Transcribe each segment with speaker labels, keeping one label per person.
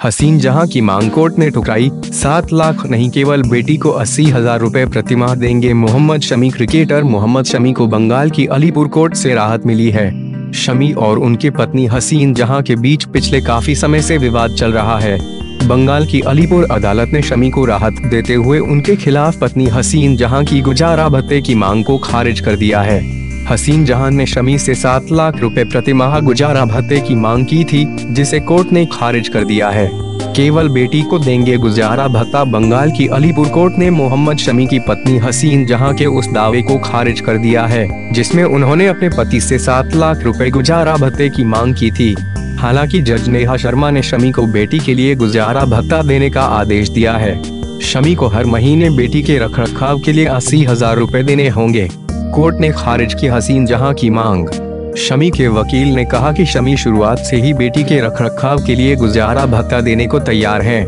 Speaker 1: हसीन जहाँ की मांग कोर्ट ने ठुकराई, सात लाख नहीं, केवल बेटी को अस्सी हज़ार रूपए प्रतिमाह देंगे मोहम्मद शमी क्रिकेटर। मोहम्मद शमी को बंगाल की अलीपुर कोर्ट से राहत मिली है। शमी और उनकी पत्नी हसीन जहाँ के बीच पिछले काफ़ी समय से विवाद चल रहा है। बंगाल की अलीपुर अदालत ने शमी को राहत देते हुए उनके खिलाफ पत्नी हसीन जहाँ की गुजारा भत्ते की मांग को खारिज कर दिया है। हसीन जहाँ ने शमी से सात लाख रुपए प्रति माह गुजारा भत्ते की मांग की थी, जिसे कोर्ट ने खारिज कर दिया है। केवल बेटी को देंगे गुजारा भत्ता बंगाल की अलीपुर कोर्ट ने मोहम्मद शमी की पत्नी हसीन जहाँ के उस दावे को खारिज कर दिया है, जिसमें उन्होंने अपने पति से सात लाख रुपए गुजारा भत्ते की मांग की थी। हालाँकि जज नेहा शर्मा ने शमी को बेटी के लिए गुजारा भत्ता देने का आदेश दिया है। शमी को हर महीने बेटी के रखरखाव के लिए अस्सी हज़ार रूपए देने होंगे। कोर्ट ने खारिज की हसीन जहाँ की मांग शमी के वकील ने कहा कि शमी शुरुआत से ही बेटी के रखरखाव के लिए गुजारा भत्ता देने को तैयार है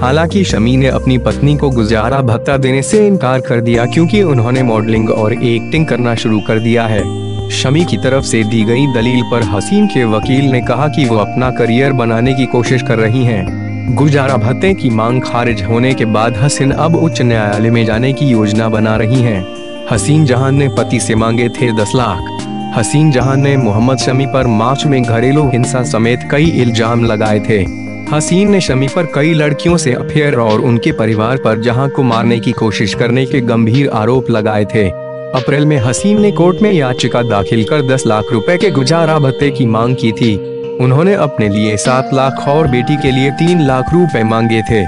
Speaker 1: हालाँकि शमी ने अपनी पत्नी को गुजारा भत्ता देने से इनकार कर दिया क्योंकि उन्होंने मॉडलिंग और एक्टिंग करना शुरू कर दिया है शमी की तरफ़ से दी गई दलील पर हसीन के वकील ने कहा कि वो अपना करियर बनाने की कोशिश कर रही हैं। गुजारा भत्ते की मांग खारिज होने के बाद हसीन अब उच्च न्यायालय में जाने की योजना बना रही हैं। हसीन जहाँ ने पति से मांगे थे दस लाख। हसीन जहाँ ने मोहम्मद शमी पर मार्च में घरेलू हिंसा समेत कई इल्ज़ाम लगाए थे। हसीन ने शमी पर कई लड़कियों से अफेयर और उनके परिवार पर जहाँ को मारने की कोशिश करने के गंभीर आरोप लगाए थे। अप्रैल में हसीन ने कोर्ट में याचिका दाखिल कर 10 लाख रुपए के गुजारा भत्ते की मांग की थी। उन्होंने अपने लिए सात लाख और बेटी के लिए तीन लाख रुपए मांगे थे।